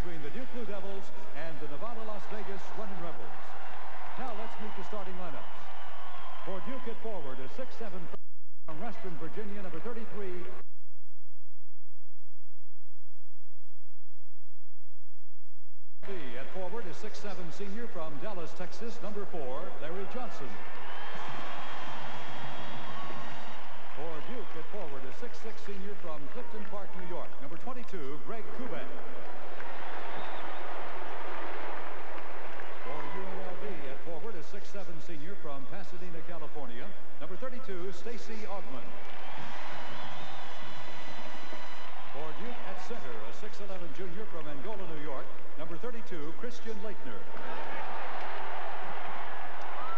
between the Duke Blue Devils and the Nevada Las Vegas Running Rebels. Now let's meet the starting lineups. For Duke at forward, a 6'7 from Western Virginia, number 33, At forward, a 6'7 senior from Dallas, Texas, number 4, Larry Johnson. For Duke at forward, a 6'6 senior from Clifton Park, New York, number 22, Greg Koubek. For UNLV at forward, a 6'7 senior from Pasadena, California, number 32, Stacy Augmon. For Duke at center, a 6'11 junior from Angola, New York, number 32, Christian Laettner.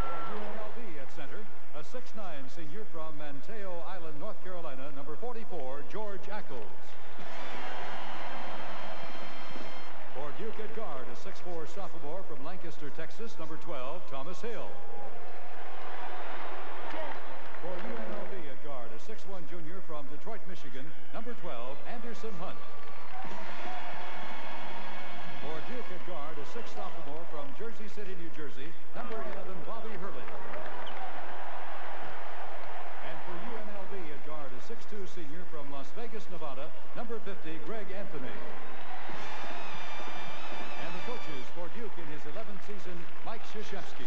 For UNLV at center, a 6'9 senior from Manteo Island, North Carolina, number 44, George Ackles. For Duke at guard, a 6'4 sophomore from Lancaster, Texas, number 12, Thomas Hill. For UNLV at guard, a 6'1 junior from Detroit, Michigan, number 12, Anderson Hunt. For Duke at guard, a 6 sophomore from Jersey City, New Jersey, number 11, Bobby Hurley. And for UNLV at guard, a 6'2 senior from Las Vegas, Nevada, number 50, Greg Anthony. And the coaches for Duke in his 11th season, Mike Krzyzewski.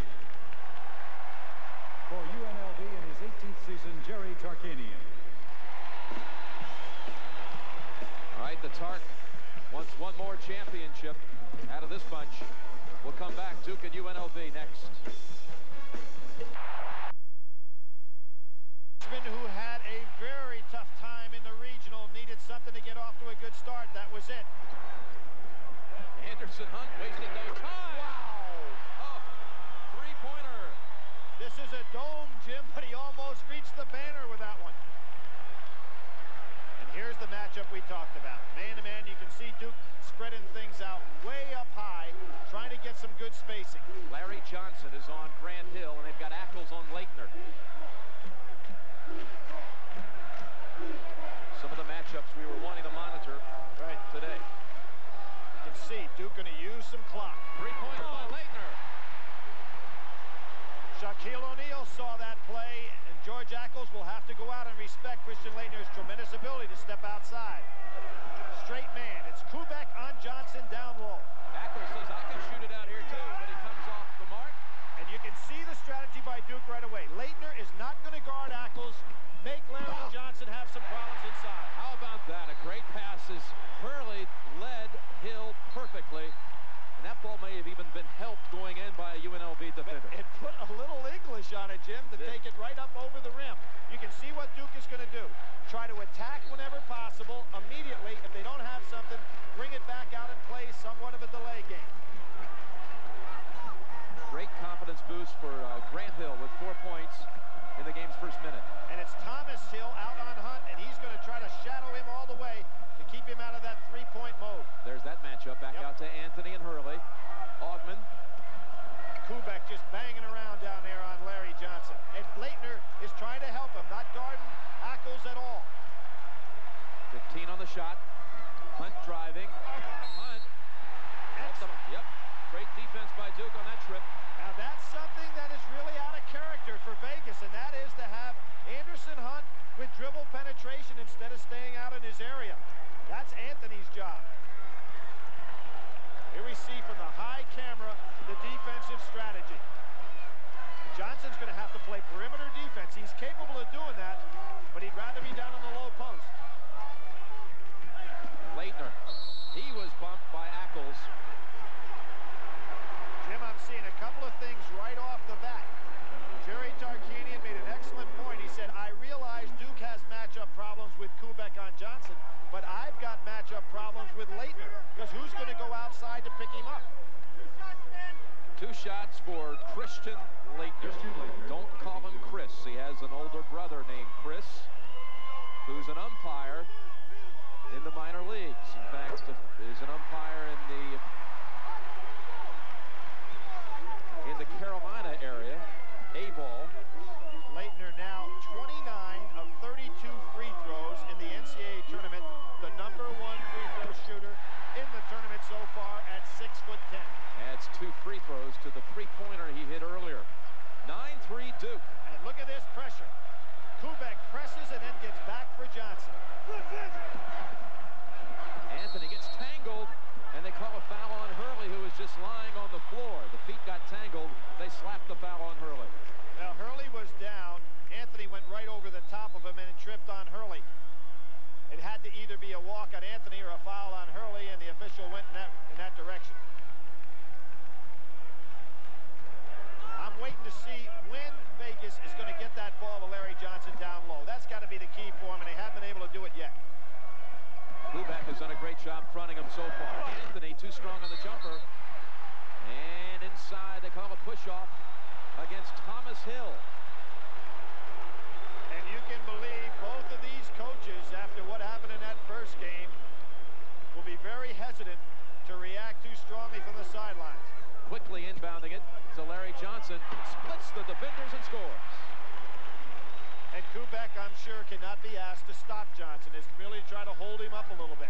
For UNLV in his 18th season, Jerry Tarkanian. All right, the Tark wants one more championship out of this bunch. We'll come back. Duke and UNLV next. who had a very tough time in the regional needed something to get off to a good start. That was it. Anderson Hunt wasting no time. Wow. Oh, three-pointer. This is a dome, Jim, but he almost reached the banner with that one. And here's the matchup we talked about. Man-to-man, -man, you can see Duke spreading things out way up high, trying to get some good spacing. Larry Johnson is on Grant Hill, and they've got Ackles on Laettner. Some of the matchups we were wanting to monitor right today. You can see Duke going to use some clock. Three-pointer by Laettner. Shaquille O'Neal saw that play, and George Ackles will have to go out and respect Christian Laettner's tremendous ability to step outside. Straight man. It's Koubek on Johnson down low. Ackles says, I can shoot it out here too, but he comes off the mark. And you can see the strategy by Duke right away. Laettner is not going to guard Ackles, make Larry Johnson have some problems inside. How about that? A great pass is Hurley led Hill perfectly. And that ball may have even been helped going in by a UNLV defender. It put a little English on it, Jim, to take it right up over the rim. You can see what Duke is going to do. Try to attack whenever possible, immediately. If they don't have something, bring it back out and play somewhat of a delay game. Great confidence boost for uh, Grant Hill with four points in the game's first minute. And it's Thomas Hill out on Hunt, and he's going to try to shadow him all the way to keep him out of that three-point mode. There's that matchup. Back Yep. out to Anthony and Hurley. Augmon. Koubek just banging around down there on Larry Johnson. And Laettner is trying to help him, not guarding Ackles at all. 15 on the shot. Hunt driving. Hunt. Excellent. Yep. Great defense by Duke on that trip. Now that's something that is really out of character for Vegas, and that is to have Anderson Hunt with dribble penetration instead of staying out in his area. That's Anthony's job. Here we see from the high camera the defensive strategy. Johnson's going to have to play perimeter defense. He's capable of doing that, but he'd rather be down on the low post. Laettner. He was bumped by Ackles. Jim, I'm seeing a couple of things right off the bat. Jerry Tarkanian made an excellent point. He said, I realize Duke has matchup problems with Koubek on Johnson, but I've got matchup problems with Laettner, because who's going to go outside to pick him up? Two shots for Christian Laettner. Don't call him Chris. He has an older brother named Chris, who's an umpire in the minor leagues. In fact, is an umpire in the in the Carolina area. A ball. Laettner now 29 of 32 free throws in the NCAA tournament, the number one free throw shooter in the tournament so far at 6 foot 10. Adds two free throws to the three-pointer he hit earlier. 9-3 Duke. And look at this pressure. Koubek presses and then gets back for Johnson. Anthony gets tangled, and they call a foul on Hurley, who was just lying on the floor. The feet got tangled. They slapped the foul on Hurley. Now, Hurley was down. Anthony went right over the top of him and tripped on Hurley. It had to either be a walk on Anthony or a foul on Hurley, and the official went in that, in that direction. I'm waiting to see when Vegas is going to get that ball to Larry Johnson down low. That's got to be the key for him, and they haven't been able to do it yet. Koubek has done a great job fronting him so far. Anthony too strong on the jumper. And inside, they call a push-off against Thomas Hill. And you can believe both of these coaches, after what happened in that first game, will be very hesitant to react too strongly from the sidelines. Quickly inbounding it to Larry Johnson. Splits the defenders and scores. And Koubek, I'm sure, cannot be asked to stop Johnson. It's merely to try to hold him up a little bit.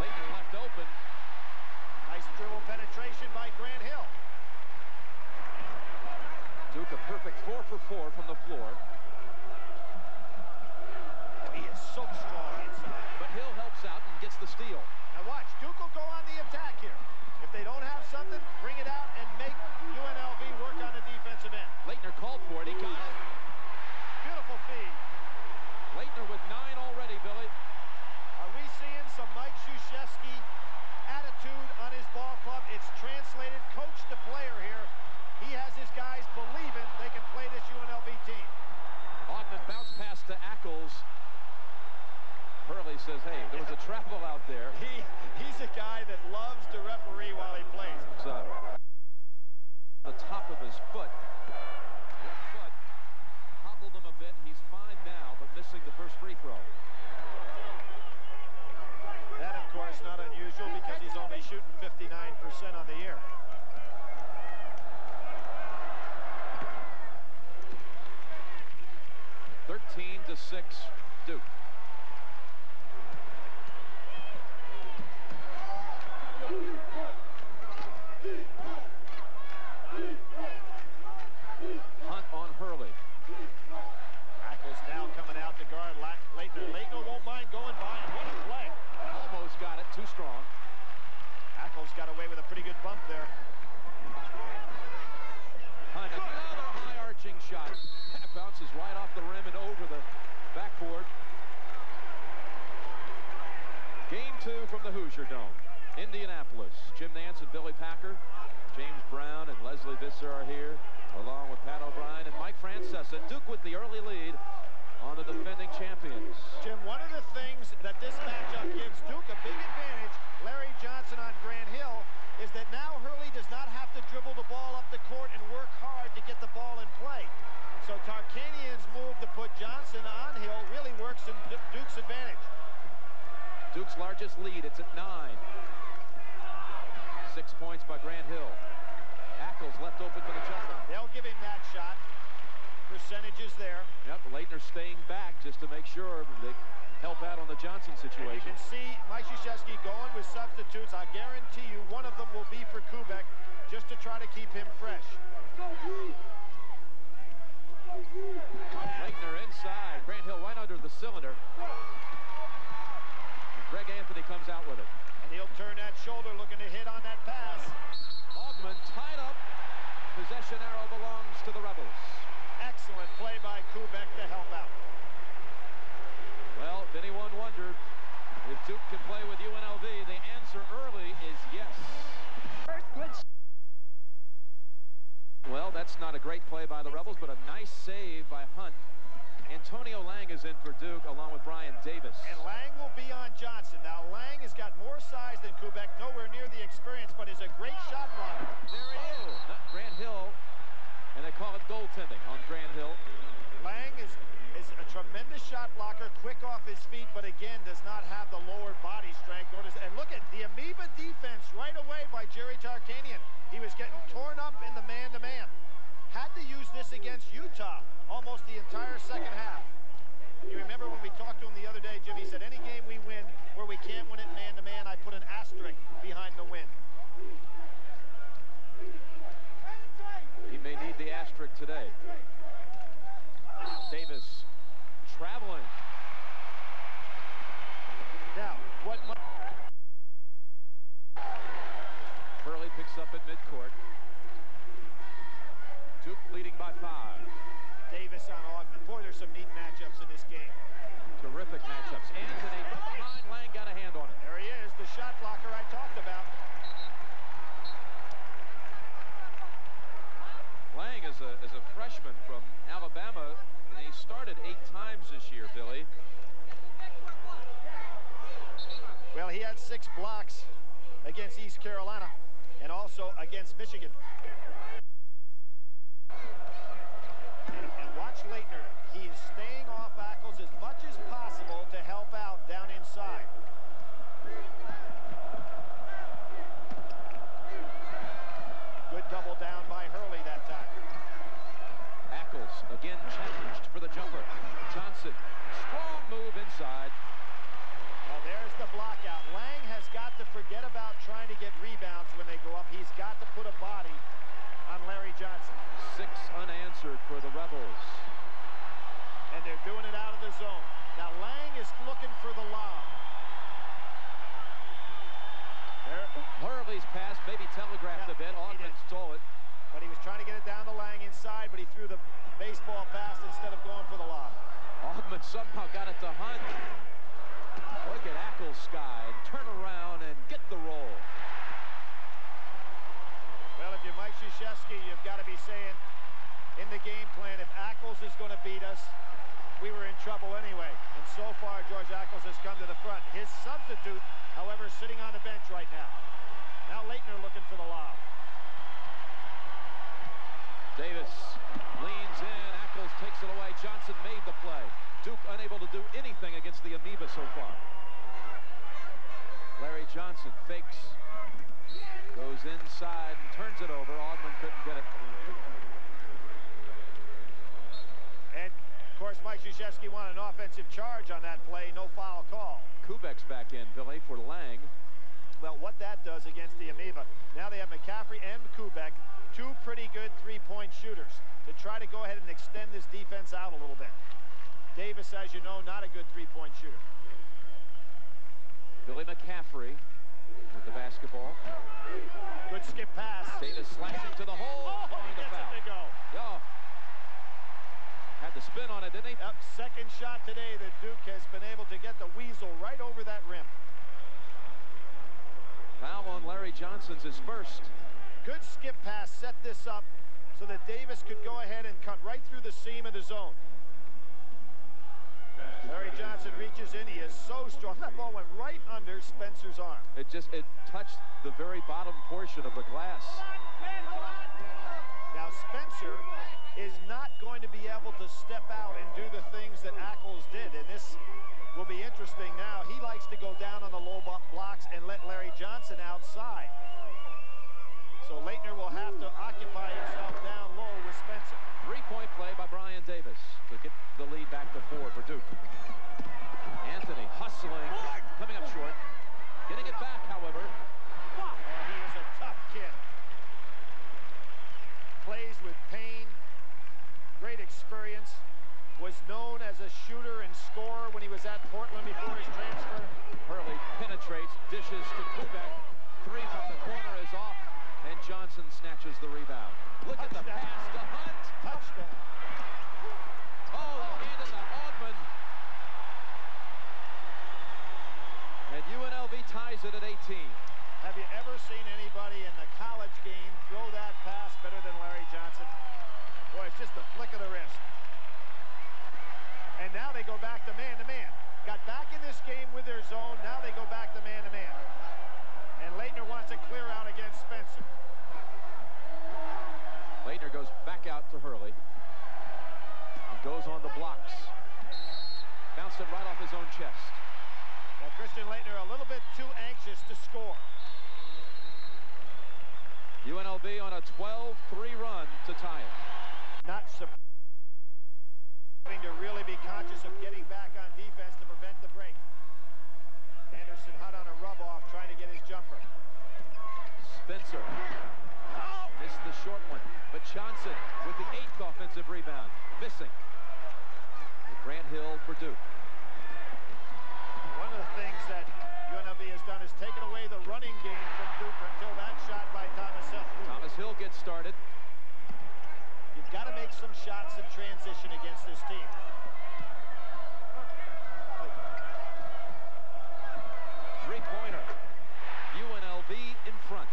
Laettner left open. Nice dribble penetration by Grant Hill. Duke a perfect four for four from the floor. He is so strong. But Hill helps out and gets the steal. Now watch, Duke will go on the attack here. If they don't have something, bring it out and make UNLV work on the defensive end. Laettner called for it. He got it. Beautiful feed. Laettner with nine already, Billy. Are we seeing some Mike Krzyzewski attitude on his ball club? It's translated coach to player here. He has his guys believing they can play this UNLV team. Augmon bounce pass to Ackles. Hurley says, hey, there was a travel out there. He He's a guy that loves to referee while he plays. Uh, the top of his foot. Left foot hobbled him a bit. He's fine now, but missing the first free throw. That, of course, not unusual because he's only shooting 59% on the year. Thirteen to six, Duke. Hunt on Hurley. Ackles now coming out to guard Laettner. Laettner won't mind going by. What a play. Almost got it, too strong. Ackles got away with a pretty good bump there. Hunt, another high arching shot. That bounces right off the rim and over the backboard. Game two from the Hoosier Dome. Indianapolis. Jim Nantz and Billy Packer. James Brown and Lesley Visser are here, along with Pat O'Brien and Mike Francesa. Duke with the early lead on the defending champions. Jim, one of the things that this matchup gives Duke a big advantage, Larry Johnson on Grant Hill, is that now Hurley does not have to dribble the ball up the court and work hard to get the ball in play. So Tarkanian's move to put Johnson on Hill really works in Duke's advantage. Duke's largest lead, it's at nine. Six points by Grant Hill. Ackles left open for the jumper. They'll give him that shot. Percentages there. Yep, Laettner staying back just to make sure they help out on the Johnson And you can see Mike Krzyzewski going with substitutes. I guarantee you one of them will be for Koubek just to try to keep him fresh. Laettner inside. Grant Hill right under the cylinder. And Greg Anthony comes out with it. And he'll turn that shoulder looking to hit on that pass. Augmon tied up. Possession arrow belongs to the Rebels. Excellent play by Koubek to help out. Well, if anyone wondered if Duke can play with UNLV, the answer early is yes. First good Well, that's not a great play by the Rebels, but a nice save by Hunt. Antonio Lang is in for Duke along with Brian Davis. And Lang will be on Johnson. Now, Lang has got more size than Koubek, nowhere near the experience, but is a great shot blocker. There he is. Oh, not Grant Hill, and they call it goaltending on Grant Hill. Lang is, is a tremendous shot blocker, quick off his feet, but again, does not have the lower body strength. And look at the amoeba defense right away by Jerry Tarkanian. He was getting torn up in the man-to-man. -man. Had to use this against Utah almost the entire second half. You remember when we talked to him the other day, Jimmy said, any game we win where we can't win it man-to-man, -man, I put an asterisk behind the win. He may need the asterisk today. Davis traveling. Now, what... Hurley picks up at midcourt. Duke leading by five. Davis on Augmon. Boy, there's some neat matchups in this game. Terrific matchups. Anthony behind. Lang got a hand on it. There he is, the shot blocker I talked about. Lang is a, is a freshman from Alabama, and he started eight times this year, Billy. Well, he had six blocks against East Carolina and also against Michigan. Watch Laettner. He is staying off Ackles as much as possible to help out down inside. Good double down by Hurley that time. Ackles again challenged for the jumper. Johnson, strong move inside. Well, there's the block out. Lang has got to forget about trying to get rebounds when they go up. He's got to put a body on Larry Johnson. Six unanswered for the Rebels. And they're doing it out of the zone. Now Lang is looking for the lob. There, Hurley's pass maybe telegraphed Yeah, a bit. he stole it. But he was trying to get it down to Lang inside, but he threw the baseball pass instead of going for the lob. Augmon somehow got it to Hunt. Look at Ackles sky and turn around and get the roll. Well, if you're Mike Krzyzewski, you've got to be saying in the game plan, if Ackles is going to beat us, we were in trouble anyway. And so far, George Ackles has come to the front. His substitute, however, sitting on the bench right now. Now Laettner looking for the lob. Davis leans in. Ackles takes it away. Johnson made the play. Duke unable to do anything against the Amoeba so far. Larry Johnson fakes. Goes inside and turns it over. Augmon couldn't get it. And, of course, Mike Krzyzewski won an offensive charge on that play. No foul call. Koubek's back in, Billy, for Lang. Well, what that does against the Amoeba, now they have McCaffrey and Koubek, two pretty good three-point shooters to try to go ahead and extend this defense out a little bit. Davis, as you know, not a good three-point shooter. Billy McCaffrey with the basketball. Good skip pass. Davis slashing to the hole. Oh, the gets foul. it to go. Yeah. Had the spin on it, didn't he? Yep, second shot today that Duke has been able to get the weasel right over that rim. Foul on Larry Johnson's his first. Good skip pass set this up so that Davis could go ahead and cut right through the seam of the zone. Larry Johnson reaches in. He is so strong. That ball went right under Spencer's arm. It just, it touched the very bottom portion of the glass. Now, Spencer is not going to be able to step out and do the things that Ackles did. And this will be interesting now. He likes to go down on the low blocks and let Larry Johnson outside. So Laettner will have to occupy himself down low with Spencer. Three-point play by Brian Davis to get the lead back to four for Duke. Anthony hustling, coming up short. Getting it back, however. Oh, he is a tough kid. Plays with pain. Great experience. Was known as a shooter and scorer when he was at Portland before his transfer. Hurley penetrates, dishes to Koubek. Three from the corner is off, and Johnson snatches the rebound. Look at the Touchdown. pass to Hunt. Touchdown. Oh, the hand in the Augmon. And UNLV ties it at 18. Have you ever seen anybody in the college game throw that pass better than Larry Johnson? Boy, it's just a flick of the wrist. And now they go back to man-to-man. Got back in this game with their zone. Now they go back to man-to-man. And Laettner wants a clear out against Spencer. Laettner goes back out to Hurley. And goes on the blocks. Bounced it right off his own chest. Now Christian Laettner a little bit too anxious to score. UNLV on a 12-3 run to tie it. Not surprised. Having to really be conscious of getting back on defense to prevent the break. Anderson Hunt on a rub off, trying to get his jumper. Spencer missed the short one, but Johnson with the eighth offensive rebound, missing. Grant Hill for Duke. One of the things that UNLV has done is taken away the running game from Duke until that shot by Thomas Hill. Thomas Hill gets started. You've got to make some shots in transition against this team. Three-pointer. UNLV in front.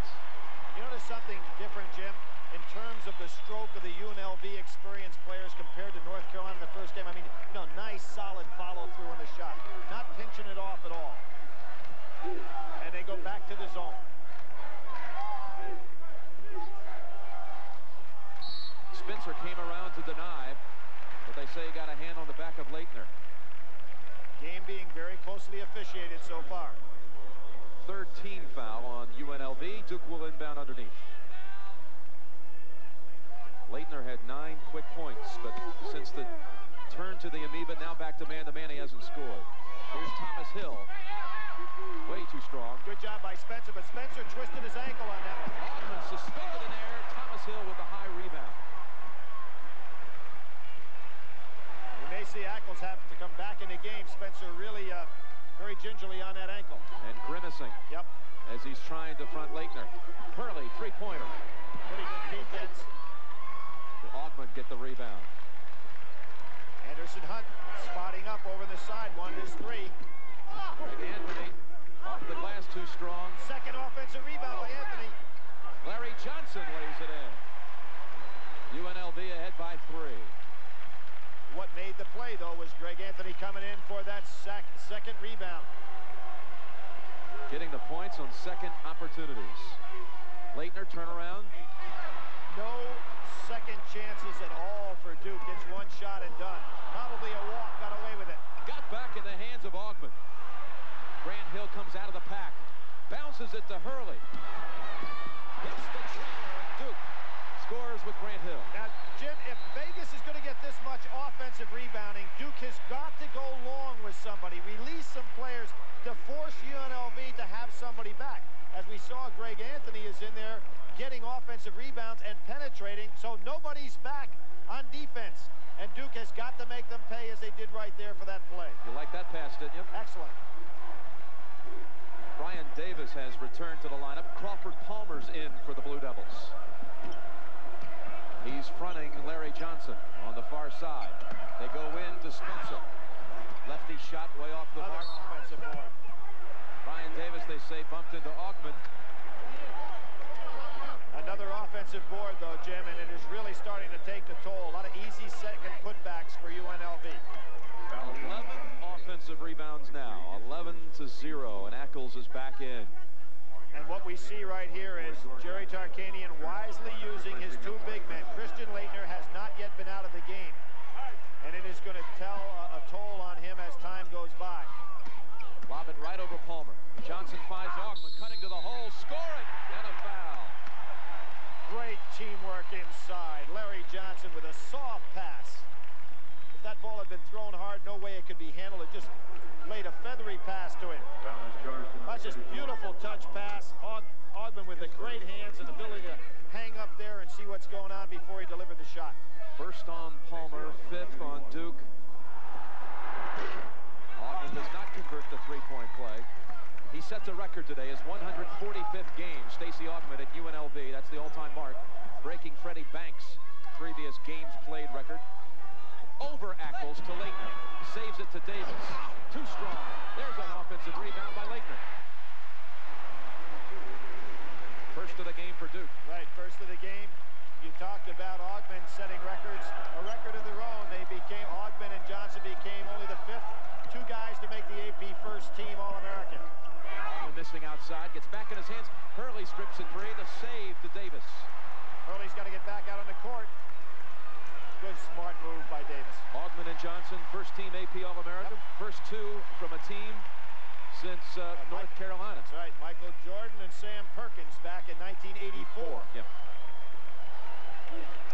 You notice something different, Jim, in terms of the stroke of the UNLV experienced players compared to North Carolina in the first game. I mean, you know, nice, solid follow-through on the shot. Not pinching it off at all. And they go back to the zone. Spencer came around to deny, but they say he got a hand on the back of Laettner. Game being very closely officiated so far. Third team foul on UNLV. Duke will inbound underneath. Laettner had nine quick points, but since the turn to the amoeba, now back to man-to-man, -man, he hasn't scored. Here's Thomas Hill. Way too strong. Good job by Spencer, but Spencer twisted his ankle on that one. Augmon suspended in air. Thomas Hill with the high rebound. We may see Ackles have to come back in the game. Spencer really uh, very gingerly on that ankle. And grimacing. Yep. As he's trying to front Laettner. Hurley, three-pointer. Pretty good defense. Augmon get the rebound. Anderson Hunt spotting up over the side. One is three. Greg Anthony off the glass too strong. Second offensive rebound by Anthony. Larry Johnson lays it in. UNLV ahead by three. What made the play, though, was Greg Anthony coming in for that sec second rebound. Getting the points on second opportunities. Laettner turnaround. No second chances at all for Duke. It's one shot and done. Probably a walk. Got away with it. Got back in the hands of Augmon. Grant Hill comes out of the pack. Bounces it to Hurley. Hits the trailer, and Duke scores with Grant Hill. Now, Jim, if Vegas is going to get this much offensive rebounding, Duke has got to go long with somebody. Release some players to force UNLV to have somebody back. As we saw, Greg Anthony is in there getting offensive rebounds and penetrating, so nobody's back on defense. And Duke has got to make them pay as they did right there for that play. You like that pass, didn't you? Excellent. Brian Davis has returned to the lineup. Crawford Palmer's in for the Blue Devils. He's fronting Larry Johnson on the far side. They go in to Spencer. Lefty shot way off the mark. Brian Davis, they say, bumped into Augmon. Another offensive board, though, Jim, and it is really starting to take the toll. A lot of easy second putbacks for UNLV. 11 offensive rebounds now. 11 to 0, and Ackles is back in. And what we see right here is Jerry Tarkanian wisely using his two big men. Christian Laettner has not yet been out of the game. And it is going to tell a, a toll on him as time goes by. Lob it right over Palmer. Johnson finds Augmon, cutting to the hole, scoring, and a foul. Great teamwork inside. Larry Johnson with a soft pass. That ball had been thrown hard, no way it could be handled. It just laid a feathery pass to him. That's just beautiful touch pass. Og Augmon with the great hands and ability to hang up there and see what's going on before he delivered the shot. First on Palmer, fifth on Duke. Augmon does not convert the three-point play. He sets a record today, his 145th game. Stacy Augmon at UNLV, that's the all-time mark, breaking Freddie Banks' previous games played record. Over Ackles to Laettner. Saves it to Davis. Too strong. There's an offensive rebound by Laettner. First of the game for Duke. Right, first of the game. You talked about Augmon setting records, a record of their own. They became, Augmon and Johnson became only the fifth two guys to make the AP first team All-American. Missing outside, gets back in his hands. Hurley strips it free, the save to Davis. Hurley's got to get back out on the court. Good smart move by Davis. Augmon and Johnson, first team AP All-American. Yep. First two from a team since uh, Uh, North Mike- Carolina. That's right. Michael Jordan and Sam Perkins back in 1984. Yep.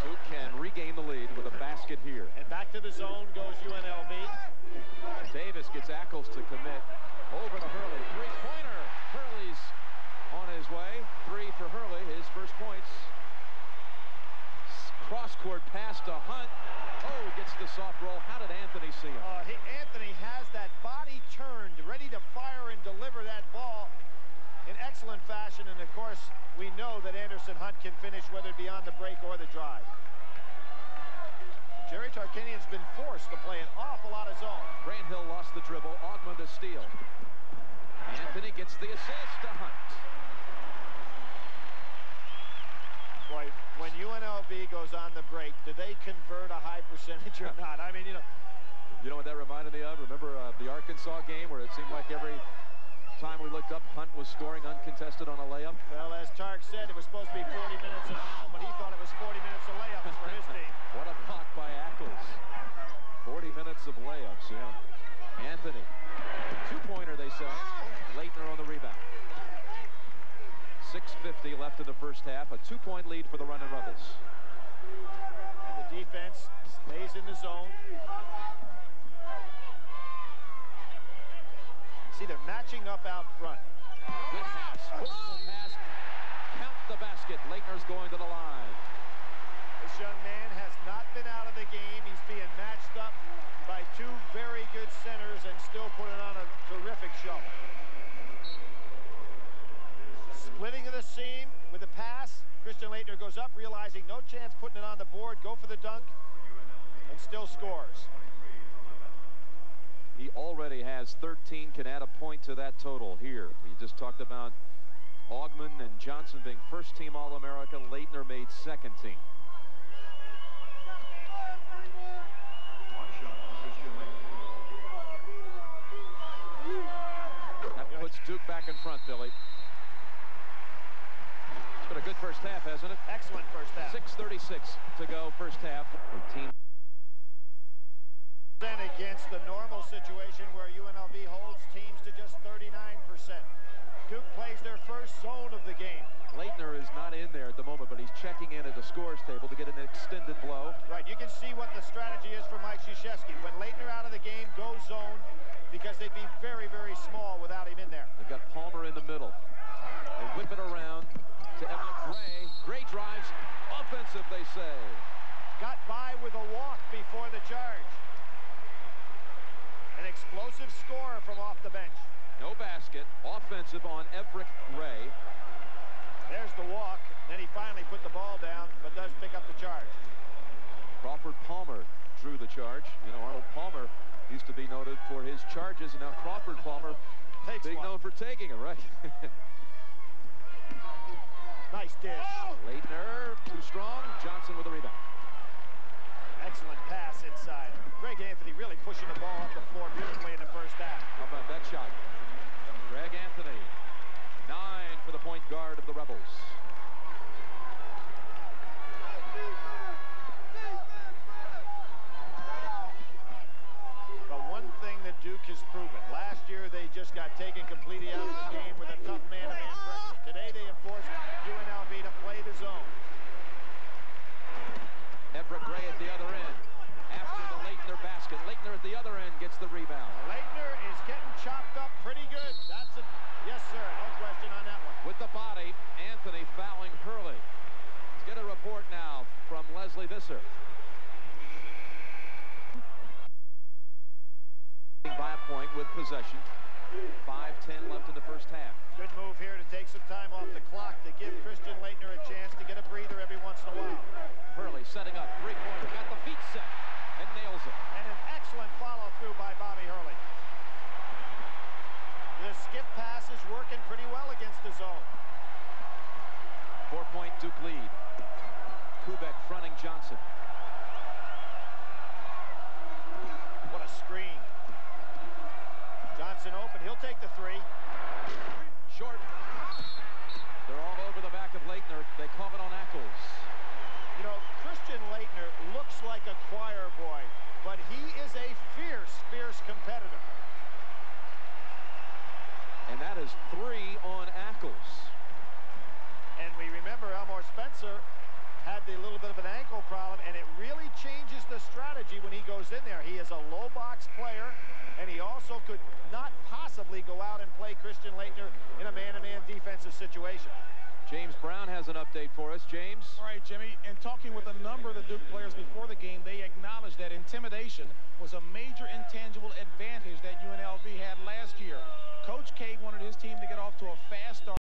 Duke can regain the lead with a basket here. And back to the zone goes UNLV. Davis gets Ackles to commit. Over to Hurley. Three-pointer. Hurley's on his way. Three for Hurley. His first points. Cross-court pass to Hunt. Oh, gets the soft roll. How did Anthony see him? Uh, he, Anthony has that body turned, ready to fire and deliver that ball in excellent fashion. And, of course, we know that Anderson Hunt can finish whether it be on the break or the drive. Jerry Tarkanian's been forced to play an awful lot of zone. Grant Hill lost the dribble. Augmon to steal. Anthony gets the assist to Hunt. Boy, when UNLV goes on the break, do they convert a high percentage or not? I mean, you know. You know what that reminded me of? Remember uh, the Arkansas game where it seemed like every time we looked up, Hunt was scoring uncontested on a layup. Well, as Tark said, it was supposed to be 40 minutes at home, but he thought it was 40 minutes of layups for his team. what a block by Ackles. 40 minutes of layups, yeah. Anthony. Two-pointer, they say. Laettner on the rebound. 6.50 left in the first half. A two-point lead for the Running Rebels. And the defense stays in the zone. See, they're matching up out front. Good pass. Pass. Count the basket. Laettner's going to the line. This young man has not been out of the game. He's being matched up by two very good centers and still putting on a terrific show. Splitting of the seam with a pass. Christian Laettner goes up, realizing no chance putting it on the board. Go for the dunk, and still scores. He already has 13, can add a point to that total here. We just talked about Augmon and Johnson being first team All-America. Laettner made second team. That puts Duke back in front, Billy. It's been a good first half, hasn't it? Excellent first half. 6.36 to go first half. Team against the normal situation where UNLV holds teams to just 39%. Duke plays their first zone of the game. Laettner is not in there at the moment, but he's checking in at the scores table to get an extended blow. Right, you can see what the strategy is for Mike Krzyzewski. When Laettner out of the game, go zone, because they'd be very, very small without him in there. They've got Palmer in the middle. They whip it around to Evric Gray. Gray drives, offensive, they say. Got by with a walk before the charge. An explosive score from off the bench. No basket. Offensive on Evric Gray. There's the walk. Then he finally put the ball down, but does pick up the charge. Crawford Palmer drew the charge. You know, Arnold Palmer used to be noted for his charges, and now Crawford Palmer Takes being one. known for taking it, right? Nice dish. Laettner, too strong. Johnson with the rebound. Excellent pass inside. Greg Anthony really pushing the ball up the floor beautifully in the first half. How about that shot? Greg Anthony. Nine for the point guard of the Rebels. But one thing that Duke has proven, last year they just got taken completely out of the game with a tough man-to-man pressure. Today they have forced UNLV to play the zone. Evric Gray at the other end. After the Laettner basket. Laettner at the other end gets the rebound. Laettner is getting chopped up pretty good. That's a yes, sir. No question on that one. With the body, Anthony fouling Hurley. Let's get a report now from Lesley Visser. By a point with possession. 5-10 left in the first half. Good move here to take some time off the clock to give Christian Laettner a chance to get a breather every once in a while. Hurley setting up, three-pointer, got the feet set, and nails it. And an excellent follow-through by Bobby Hurley. The skip pass is working pretty well against the zone. Four-point Duke lead. Koubek fronting Johnson. What a screen. Johnson open. He'll take the three. Short. They're all over the back of Laettner. They call it on Ackles. You know, Christian Laettner looks like a choir boy, but he is a fierce, fierce competitor. And that is three on Ackles. And we remember Elmore Spencer had the little bit of an ankle problem, and it really changes the strategy when he goes in there. He is a low box player, and he also could not possibly go out and play Christian Laettner in a man-to-man -man defensive situation. James Brown has an update for us. James? All right, Jimmy. In talking with a number of the Duke players before the game, they acknowledged that intimidation was a major intangible advantage that UNLV had last year. Coach K wanted his team to get off to a fast start.